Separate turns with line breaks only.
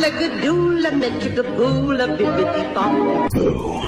Malagadoola, Metricapool, bibbidi bop.